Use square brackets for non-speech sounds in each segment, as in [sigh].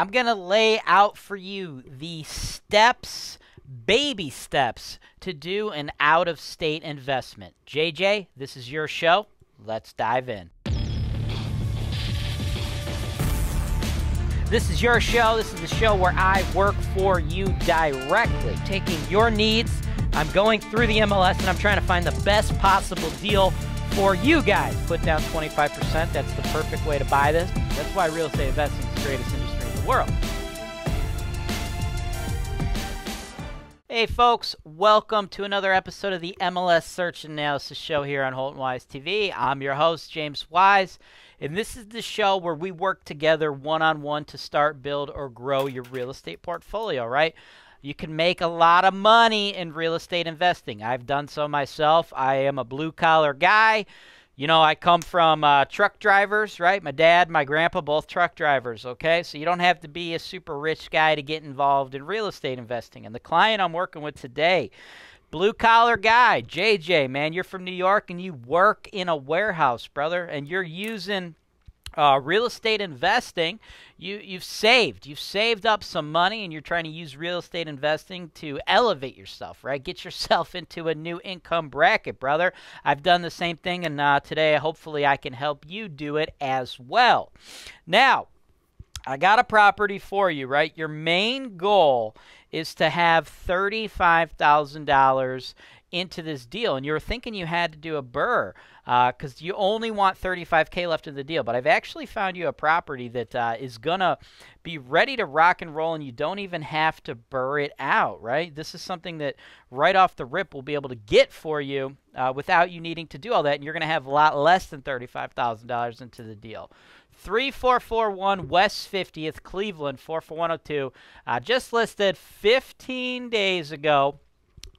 I'm going to lay out for you the steps, baby steps, to do an out of state investment. JJ, this is your show. Let's dive in. This is your show. This is the show where I work for you directly, taking your needs. I'm going through the MLS and I'm trying to find the best possible deal for you guys. Put down 25%. That's the perfect way to buy this. That's why real estate investing is the greatest world. Hey, folks, welcome to another episode of the MLS Search and Analysis Show here on Holton Wise TV. I'm your host, James Wise. And this is the show where we work together one on one to start, build, or grow your real estate portfolio, right? You can make a lot of money in real estate investing. I've done so myself. I am a blue collar guy. You know, I come from uh, truck drivers, right? My dad, my grandpa, both truck drivers, okay? So you don't have to be a super rich guy to get involved in real estate investing. And the client I'm working with today, blue collar guy, JJ, man, you're from New York and you work in a warehouse, brother, and you're using uh, real estate investing, you you've saved, you've saved up some money, and you're trying to use real estate investing to elevate yourself, right? Get yourself [laughs] into a new income bracket, brother. I've done the same thing, and uh, today, hopefully, I can help you do it as well. Now, I got a property for you, right? Your main goal is to have $35,000 into this deal. And you were thinking you had to do a BRRRR because uh, you only want 35K left in the deal. But I've actually found you a property that uh, is going to be ready to rock and roll, and you don't even have to BRRRR it out, right? This is something that right off the rip we'll be able to get for you uh, without you needing to do all that. And you're going to have a lot less than $35,000 into the deal. 3441 West 50th, Cleveland, 44102. Uh, just listed 15 days ago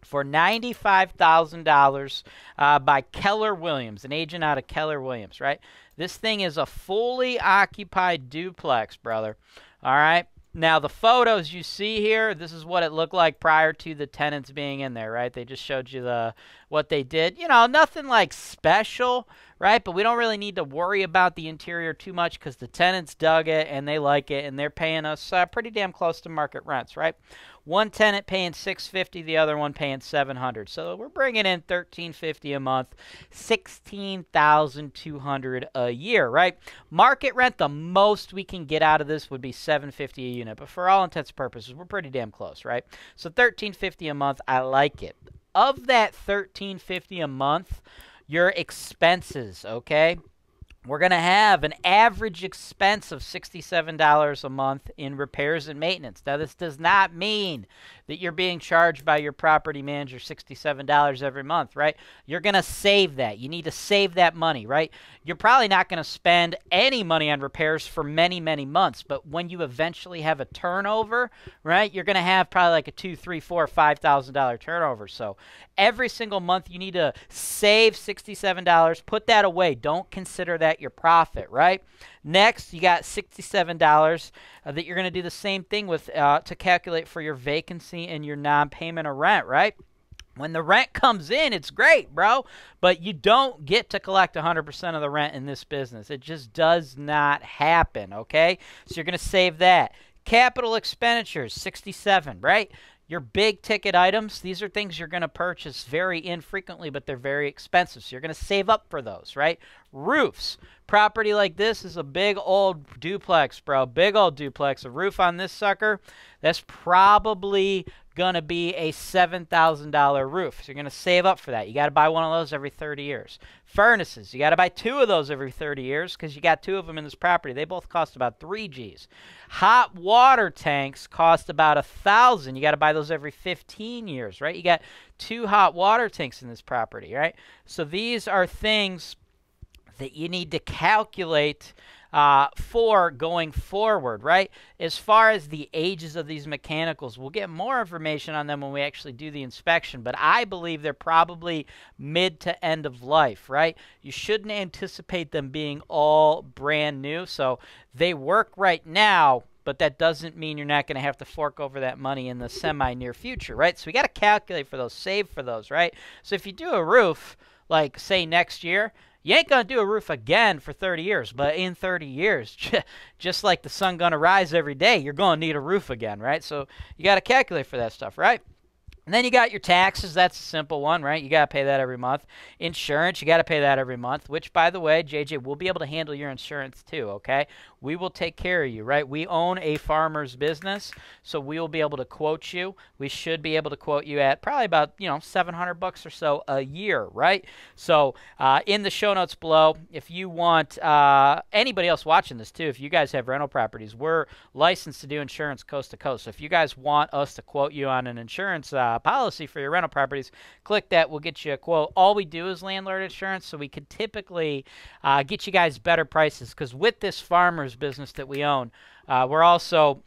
for $95,000 uh, by Keller Williams, an agent out of Keller Williams, right? This thing is a fully occupied duplex, brother. All right. Now, the photos you see here, this is what it looked like prior to the tenants being in there, right? They just showed you the what they did. You know, nothing like special, right? But we don't really need to worry about the interior too much because the tenants dug it and they like it and they're paying us uh, pretty damn close to market rents, right? One tenant paying 650, the other one paying 700. So we're bringing in 1350 a month, 16,200 a year, right? Market rent, the most we can get out of this would be 750 a unit, but for all intents and purposes, we're pretty damn close, right? So 1350 a month, I like it. Of that 1350 a month, your expenses, okay? We're going to have an average expense of $67 a month in repairs and maintenance. Now, this does not mean that you're being charged by your property manager $67 every month, right? You're going to save that. You need to save that money, right? You're probably not going to spend any money on repairs for many, many months, but when you eventually have a turnover, right, you're going to have probably like a two, three, four, five thousand dollar turnover. So every single month you need to save $67, put that away. Don't consider that your profit, right? Next, you got $67 uh, that you're going to do the same thing with uh, to calculate for your vacancy and your non-payment of rent, right? When the rent comes in, it's great, bro, but you don't get to collect 100% of the rent in this business. It just does not happen, okay? So you're going to save that. Capital expenditures, 67, right? Your big ticket items, these are things you're going to purchase very infrequently, but they're very expensive. So you're going to save up for those, right? Roofs. Property like this is a big old duplex, bro. Big old duplex. A roof on this sucker, that's probably going to be a $7,000 roof. So you're going to save up for that. You got to buy one of those every 30 years. Furnaces, you got to buy two of those every 30 years because you got two of them in this property. They both cost about 3 Gs. Hot water tanks cost about a 1000 You got to buy those every 15 years, right? You got two hot water tanks in this property, right? So these are things that you need to calculate uh, for going forward, right? As far as the ages of these mechanicals, we'll get more information on them when we actually do the inspection, but I believe they're probably mid to end of life, right? You shouldn't anticipate them being all brand new. So they work right now, but that doesn't mean you're not going to have to fork over that money in the semi near future, right? So we got to calculate for those, save for those, right? So if you do a roof, like say next year, You ain't going to do a roof again for 30 years, but in 30 years, [laughs] just like the sun going to rise every day, you're going to need a roof again, right? So you got to calculate for that stuff, right? And then you got your taxes. That's a simple one, right? You got to pay that every month. Insurance, you got to pay that every month, which, by the way, JJ will be able to handle your insurance too, okay? We will take care of you, right? We own a Farmers business, so we will be able to quote you. We should be able to quote you at probably about, you know, 700 bucks or so a year, right? So uh, in the show notes below, if you want uh, anybody else watching this too, if you guys have rental properties, we're licensed to do insurance coast to coast. So if you guys want us to quote you on an insurance uh, policy for your rental properties, click that. We'll get you a quote. All we do is landlord insurance, so we can typically uh, get you guys better prices because with this Farmers business that we own, uh, we're also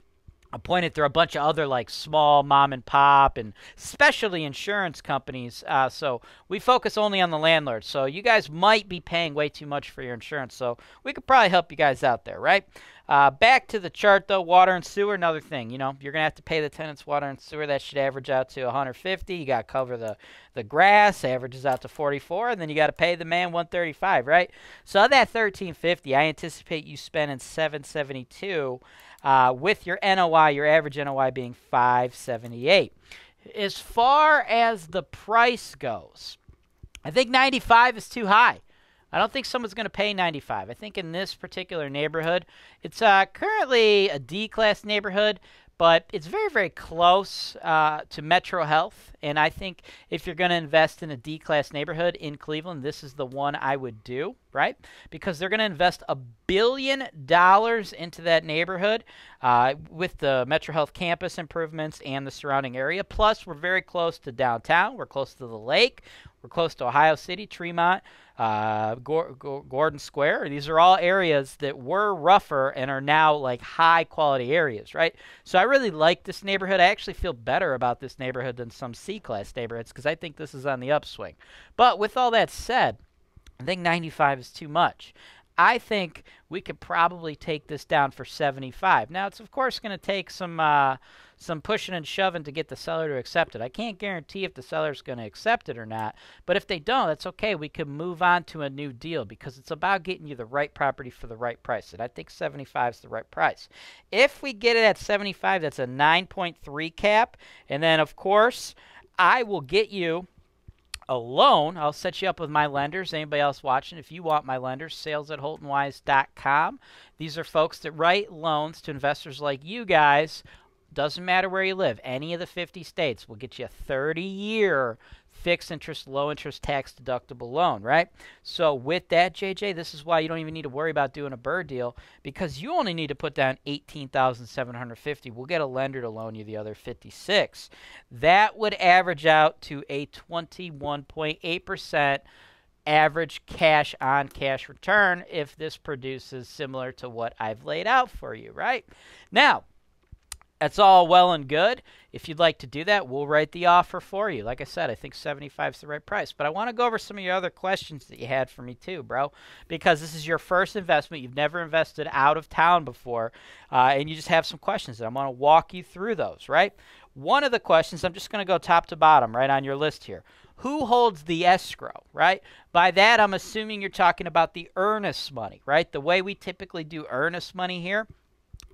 appointed through a bunch of other like small mom and pop and specialty insurance companies. Uh, so we focus only on the landlord. So you guys might be paying way too much for your insurance. So we could probably help you guys out there, right? Uh, back to the chart though, water and sewer, another thing. You know, you're gonna have to pay the tenants water and sewer. That should average out to 150. You got to cover the the grass, averages out to 44, and then you got to pay the man 135, right? So that 1350, I anticipate you spending 772. Uh, with your NOI, your average NOI being 578. As far as the price goes, I think 95 is too high. I don't think someone's going to pay 95. I think in this particular neighborhood, it's uh, currently a D class neighborhood, but it's very, very close uh, to Metro Health. And I think if you're going to invest in a D class neighborhood in Cleveland, this is the one I would do, right? Because they're going to invest a billion dollars into that neighborhood uh, with the Metro Health campus improvements and the surrounding area. Plus, we're very close to downtown, we're close to the lake, we're close to Ohio City, Tremont uh, Gordon Square. These are all areas that were rougher and are now like high quality areas, right? So I really like this neighborhood. I actually feel better about this neighborhood than some C class neighborhoods because I think this is on the upswing. But with all that said, I think 95 is too much. I think we could probably take this down for 75. Now, it's of course going to take some uh, some pushing and shoving to get the seller to accept it. I can't guarantee if the seller's going to accept it or not, but if they don't, that's okay. We can move on to a new deal because it's about getting you the right property for the right price. And I think 75 is the right price. If we get it at 75, that's a 9.3 cap. And then, of course, I will get you a loan. I'll set you up with my lenders. Anybody else watching, if you want my lenders, sales at holtonwise.com. These are folks that write loans to investors like you guys doesn't matter where you live. Any of the 50 states will get you a 30 year fixed interest, low interest, tax deductible loan, right? So with that, JJ, this is why you don't even need to worry about doing a BRRRR deal because you only need to put down 18,750. We'll get a lender to loan you the other 56. That would average out to a 21.8% average cash on cash return if this produces similar to what I've laid out for you, right? Now, that's all well and good. If you'd like to do that, we'll write the offer for you. Like I said, I think 75 is the right price. But I want to go over some of your other questions that you had for me too, bro, because this is your first investment. You've never invested out of town before, uh, and you just have some questions. And I'm going to walk you through those, right? One of the questions, I'm just going to go top to bottom right on your list here. Who holds the escrow, right? By that, I'm assuming you're talking about the earnest money, right? The way we typically do earnest money here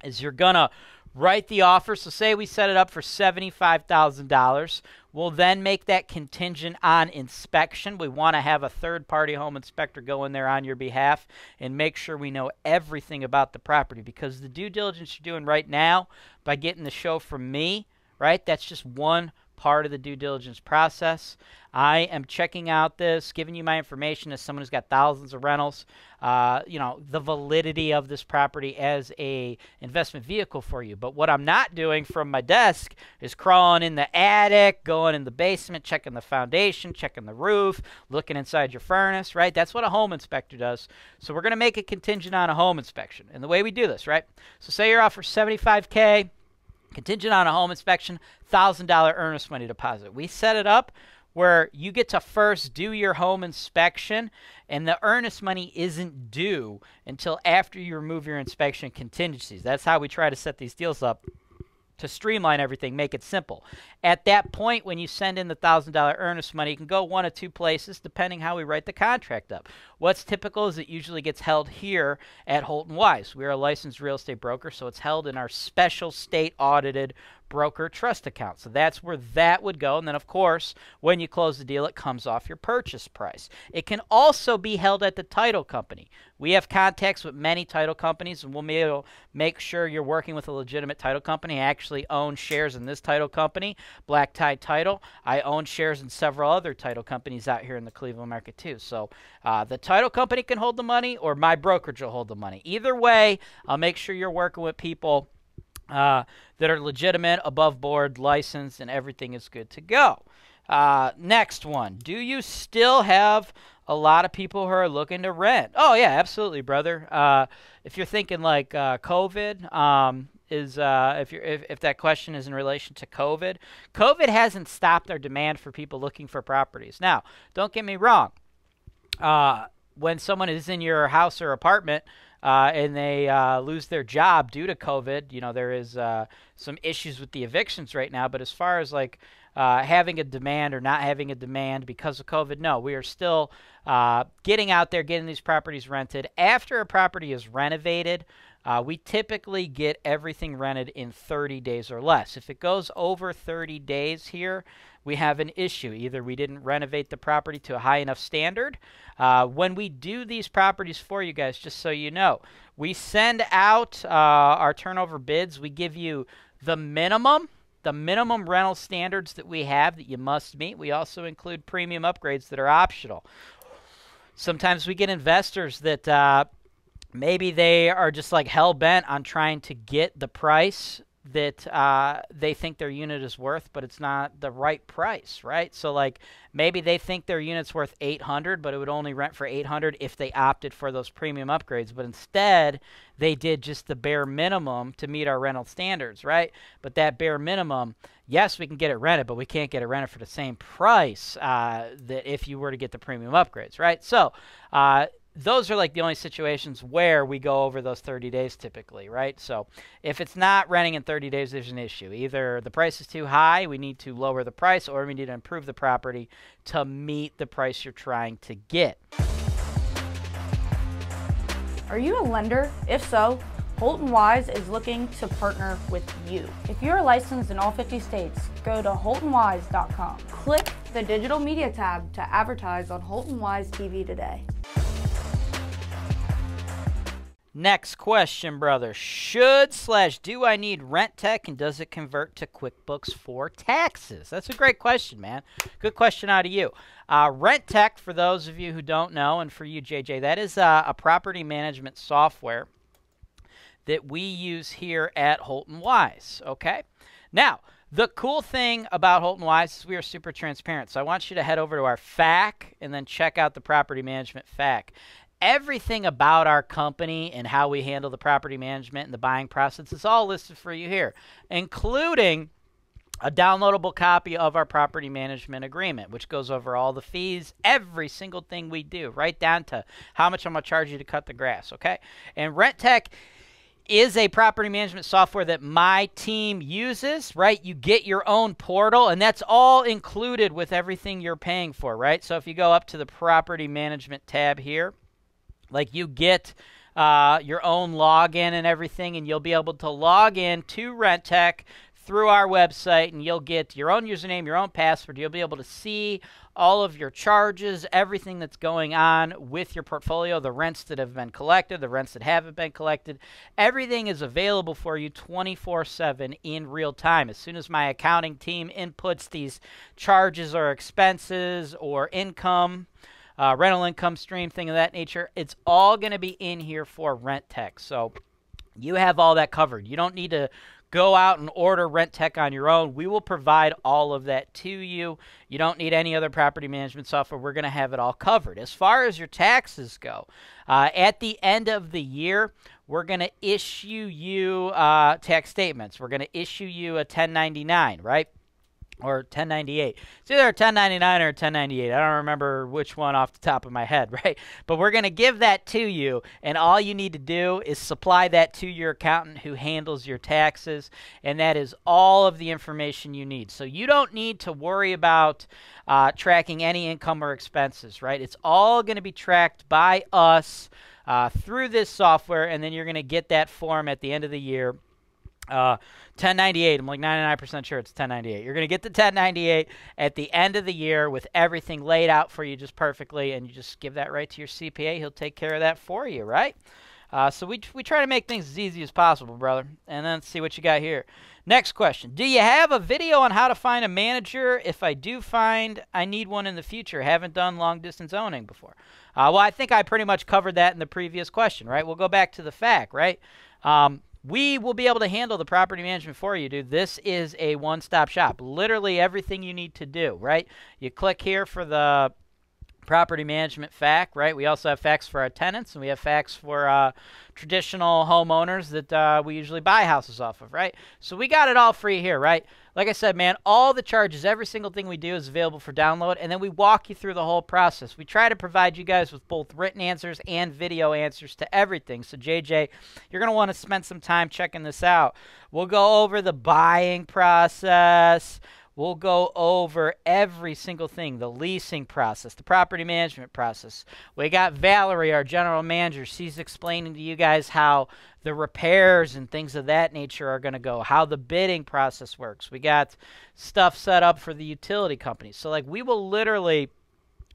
is you're going to write the offer. So, say we set it up for $75,000. We'll then make that contingent on inspection. We want to have a third party home inspector go in there on your behalf and make sure we know everything about the property because the due diligence you're doing right now by getting the show from me, right, that's just one part of the due diligence process. I am checking out this, giving you my information as someone who's got thousands of rentals. Uh, you know the validity of this property as a investment vehicle for you. But what I'm not doing from my desk is crawling in the attic, going in the basement, checking the foundation, checking the roof, looking inside your furnace. Right? That's what a home inspector does. So we're going to make a contingent on a home inspection. And the way we do this, right? So say you're offer 75k Contingent on a home inspection, $1,000 earnest money deposit. We set it up where you get to first do your home inspection and the earnest money isn't due until after you remove your inspection contingencies. That's how we try to set these deals up to streamline everything, make it simple. At that point, when you send in the $1,000 earnest money, you can go one of two places depending how we write the contract up. What's typical is it usually gets held here at Holton Wise. We're a licensed real estate broker, so it's held in our special state audited broker trust account. So that's where that would go. And then, of course, when you close the deal, it comes off your purchase price. It can also be held at the title company. We have contacts with many title companies, and we'll be able to make sure you're working with a legitimate title company. I actually own shares in this title company, Black Tie Title. I own shares in several other title companies out here in the Cleveland market, too. So uh, the title company can hold the money, or my brokerage will hold the money. Either way, I'll make sure you're working with people uh, that are legitimate, above board, licensed, and everything is good to go. Uh, next one. Do you still have a lot of people who are looking to rent? Oh, yeah, absolutely, brother. Uh, if you're thinking like uh, COVID, um, is uh, if, you're, if, if that question is in relation to COVID, COVID hasn't stopped our demand for people looking for properties. Now, don't get me wrong. Uh, when someone is in your house or apartment, uh, and they uh, lose their job due to COVID. You know, there is uh, some issues with the evictions right now, but as far as like uh, having a demand or not having a demand because of COVID, no, we are still uh, getting out there, getting these properties rented. After a property is renovated, uh, we typically get everything rented in 30 days or less. If it goes over 30 days here, we have an issue. Either we didn't renovate the property to a high enough standard. Uh, when we do these properties for you guys, just so you know, we send out uh, our turnover bids. We give you the minimum the minimum rental standards that we have that you must meet. We also include premium upgrades that are optional. Sometimes we get investors that uh, maybe they are just like hell bent on trying to get the price that uh, they think their unit is worth, but it's not the right price, right? So like maybe they think their unit's worth 800, but it would only rent for 800 if they opted for those premium upgrades. But instead, they did just the bare minimum to meet our rental standards, right? But that bare minimum, yes, we can get it rented, but we can't get it rented for the same price uh, that if you were to get the premium upgrades, right? So uh, those are like the only situations where we go over those 30 days typically, right? So if it's not renting in 30 days, there's an issue. Either the price is too high, we need to lower the price, or we need to improve the property to meet the price you're trying to get. Are you a lender? If so, Holton Wise is looking to partner with you. If you're licensed in all 50 states, go to holtonwise.com. Click the digital media tab to advertise on Holton Wise TV today. Next question, brother. Should slash do I need Rentec and does it convert to QuickBooks for taxes? That's a great question, man. Good question out of you. Uh, Rentec, for those of you who don't know, and for you, JJ, that is uh, a property management software that we use here at Holton Wise. Okay. Now, the cool thing about Holton Wise is we are super transparent. So I want you to head over to our FAQ and then check out the property management FAQ everything about our company and how we handle the property management and the buying process is all listed for you here, including a downloadable copy of our property management agreement, which goes over all the fees, every single thing we do, right down to how much I'm going to charge you to cut the grass, okay? And Rentec is a property management software that my team uses, right? You get your own portal, and that's all included with everything you're paying for, right? So if you go up to the property management tab here, like you get uh, your own login and everything, and you'll be able to log in to Rentec through our website, and you'll get your own username, your own password. You'll be able to see all of your charges, everything that's going on with your portfolio, the rents that have been collected, the rents that haven't been collected. Everything is available for you 24 7 in real time. As soon as my accounting team inputs these charges or expenses or income, uh, rental income stream, thing of that nature. It's all going to be in here for Rentec. So you have all that covered. You don't need to go out and order Rentec on your own. We will provide all of that to you. You don't need any other property management software. We're going to have it all covered. As far as your taxes go, uh, at the end of the year, we're going to issue you uh, tax statements. We're going to issue you a 1099, right? Or 1098. It's either a 1099 or a 1098. I don't remember which one off the top of my head, [laughs] right? But we're going to give that to you, and all you need to do is supply that to your accountant who handles your taxes, and that is all of the information you need. So you don't need to worry about uh, tracking any income or expenses, right? It's all going to be tracked by us uh, through this software, and then you're going to get that form at the end of the year uh, 1098. I'm like 99% sure it's 1098. You're going to get the 1098 at the end of the year with everything laid out for you just perfectly, and you just give that right to your CPA. He'll take care of that for you, right? Uh, so we, we try to make things as easy as possible, brother. And then see what you got here. Next question. Do you have a video on how to find a manager? If I do find, I need one in the future. Haven't done long distance owning before. Uh, well, I think I pretty much covered that in the previous question, right? We'll go back to the FAQ, right? Um, we will be able to handle the property management for you, dude. This is a one stop shop. Literally everything you need to do, right? You click here for the property management FAQ, right? We also have FAQs for our tenants, and we have FAQs for uh, traditional homeowners that uh, we usually buy houses off of, right? So we got it all free here, right? Like I said, man, all the charges, every single thing we do is available for download, and then we walk you through the whole process. We try to provide you guys with both written answers and video answers to everything. So, JJ, you're going to want to spend some time checking this out. We'll go over the buying process. We'll go over every single thing the leasing process, the property management process. We got Valerie, our general manager. She's explaining to you guys how the repairs and things of that nature are going to go, how the bidding process works. We got stuff set up for the utility companies. So, like, we will literally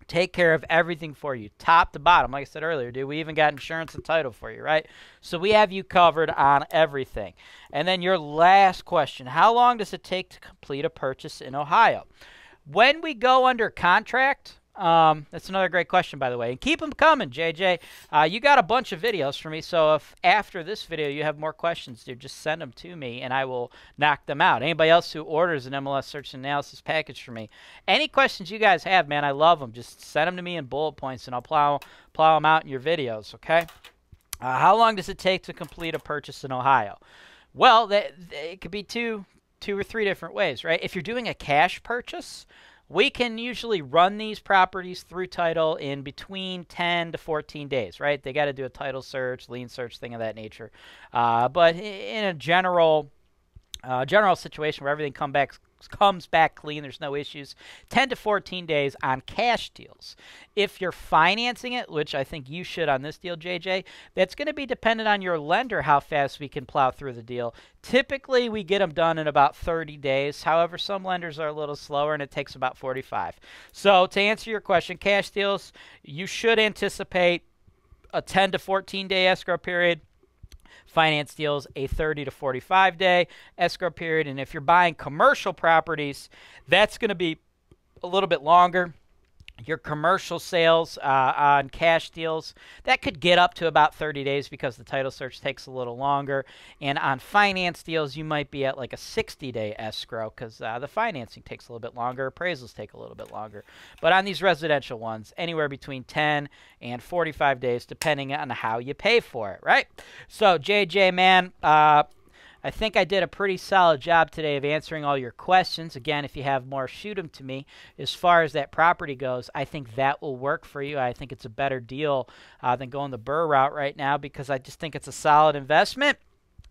take care of everything for you, top to bottom. Like I said earlier, dude, we even got insurance and title for you, right? So we have you covered on everything. And then your last question How long does it take to complete a purchase in Ohio? When we go under contract, um, that's another great question, by the way. And keep them coming, JJ. Uh, you got a bunch of videos for me, so if after this video you have more questions, dude, just send them to me, and I will knock them out. Anybody else who orders an MLS search and analysis package for me, any questions you guys have, man, I love them. Just send them to me in bullet points, and I'll plow plow them out in your videos. Okay. Uh, how long does it take to complete a purchase in Ohio? Well, that, it could be two two or three different ways, right? If you're doing a cash purchase we can usually run these properties through title in between 10 to 14 days, right? They got to do a title search, lien search, thing of that nature. Uh, but in a general uh, general situation where everything come back comes back clean, there's no issues. 10 to 14 days on cash deals. If you're financing it, which I think you should on this deal, JJ, that's going to be dependent on your lender how fast we can plow through the deal. Typically, we get them done in about 30 days. However, some lenders are a little slower and it takes about 45. So, to answer your question, cash deals, you should anticipate a 10 to 14 day escrow period finance deals a 30 to 45 day escrow period. And if you're buying commercial properties, that's going to be a little bit longer your commercial sales uh, on cash deals that could get up to about 30 days because the title search takes a little longer. And on finance deals you might be at like a 60 day escrow because uh, the financing takes a little bit longer appraisals take a little bit longer. But on these residential ones anywhere between 10 and 45 days depending on how you pay for it right? So jj man uh, I think I did a pretty solid job today of answering all your questions. Again, if you have more, shoot them to me. As far as that property goes, I think that will work for you. I think it's a better deal uh, than going the BRRRR route right now because I just think it's a solid investment.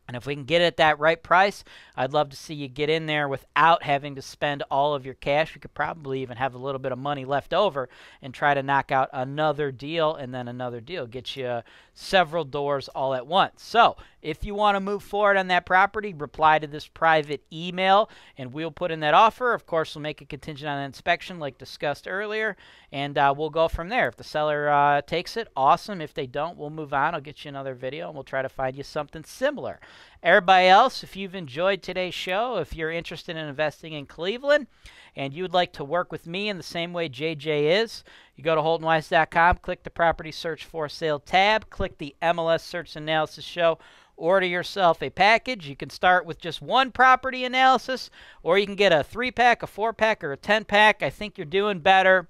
And if we can get it at that right price, I'd love to see you get in there without having to spend all of your cash. You could probably even have a little bit of money left over and try to knock out another deal and then another deal. Get you several doors all at once. So if you want to move forward on that property, reply to this private email and we'll put in that offer. Of course, we'll make a contingent on inspection like discussed earlier, and uh, we'll go from there. If the seller uh, takes it, awesome. If they don't, we'll move on. I'll get you another video and we'll try to find you something similar. Everybody else, if you've enjoyed today's show, if you're interested in investing in Cleveland, and you'd like to work with me in the same way JJ is, you go to HoltonWise.com, click the Property Search for Sale tab, click the MLS Search Analysis Show order yourself a package. You can start with just one property analysis, or you can get a three pack, a four pack, or a 10 pack. I think you're doing better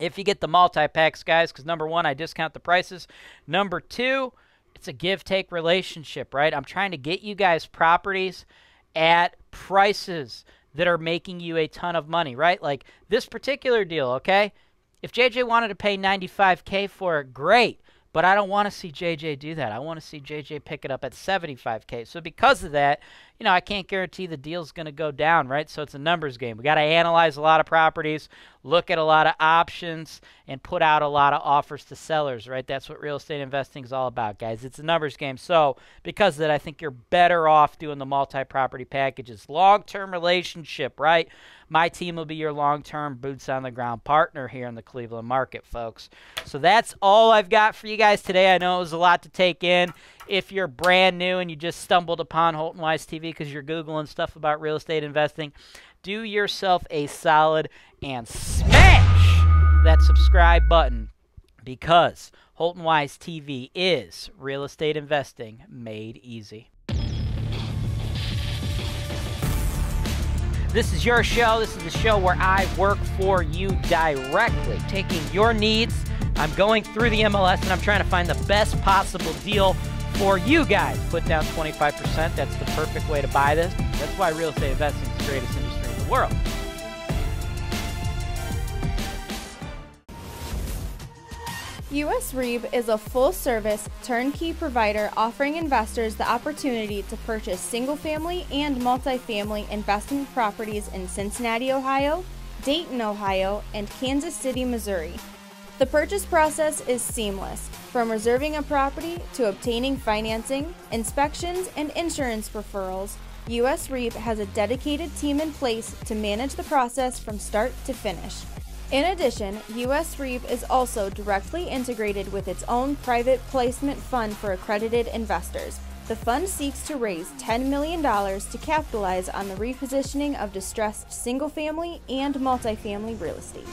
if you get the multi packs, guys, because number one, I discount the prices. Number two, it's a give take relationship, right? I'm trying to get you guys properties at prices that are making you a ton of money, right? Like this particular deal, okay? If JJ wanted to pay 95K for it, great. But I don't want to see JJ do that. I want to see JJ pick it up at 75K. So because of that, you know, I can't guarantee the deal's going to go down, right? So it's a numbers game. We got to analyze a lot of properties, look at a lot of options, and put out a lot of offers to sellers, right? That's what real estate investing is all about, guys. It's a numbers game. So because of that, I think you're better off doing the multi-property packages. Long-term relationship, right? My team will be your long-term boots on the ground partner here in the Cleveland market, folks. So that's all I've got for you guys today. I know it was a lot to take in if you're brand new and you just stumbled upon Holton Wise TV because you're Googling stuff about real estate investing, do yourself a solid and smash that subscribe button because Holton Wise TV is real estate investing made easy. This is your show. This is the show where I work for you directly, taking your needs. I'm going through the MLS and I'm trying to find the best possible deal for you guys. Put down 25%. That's the perfect way to buy this. That's why real estate investing is the greatest industry in the world. US REIB is a full service, turnkey provider offering investors the opportunity to purchase single family and multifamily investment properties in Cincinnati, Ohio, Dayton, Ohio, and Kansas City, Missouri. The purchase process is seamless, from reserving a property to obtaining financing, inspections, and insurance referrals. US REIB has a dedicated team in place to manage the process from start to finish. In addition, US REIB is also directly integrated with its own private placement fund for accredited investors. The fund seeks to raise $10 million to capitalize on the repositioning of distressed single family and multifamily real estate.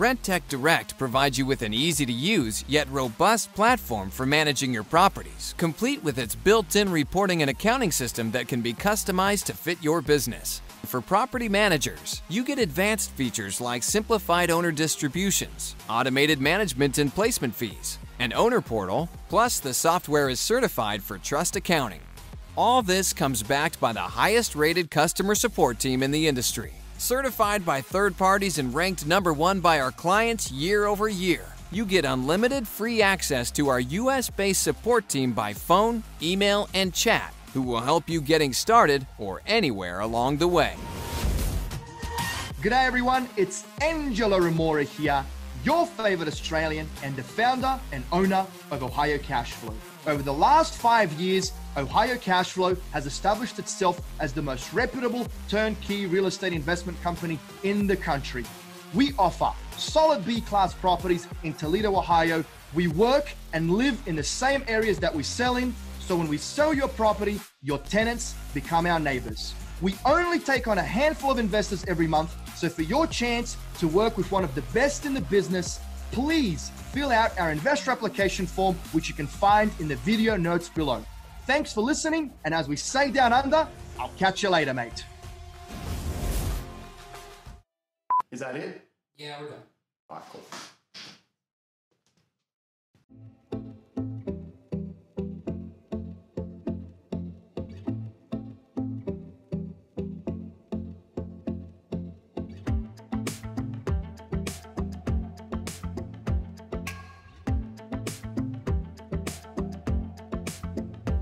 Rentec Direct provides you with an easy to use yet robust platform for managing your properties, complete with its built in reporting and accounting system that can be customized to fit your business. For property managers, you get advanced features like simplified owner distributions, automated management and placement fees, an owner portal, plus the software is certified for trust accounting. All this comes backed by the highest rated customer support team in the industry certified by third parties and ranked number one by our clients year over year. You get unlimited free access to our US based support team by phone, email, and chat, who will help you getting started or anywhere along the way. G'day everyone, it's Angela Remora here, your favorite Australian and the founder and owner of Ohio Cashflow. Over the last five years, Ohio Cashflow has established itself as the most reputable turnkey real estate investment company in the country. We offer solid B class properties in Toledo, Ohio. We work and live in the same areas that we sell in. So when we sell your property, your tenants become our neighbors. We only take on a handful of investors every month. So for your chance to work with one of the best in the business, please fill out our investor application form, which you can find in the video notes below. Thanks for listening, and as we say down under, I'll catch you later, mate. Is that it? Yeah, we're done. All right, cool.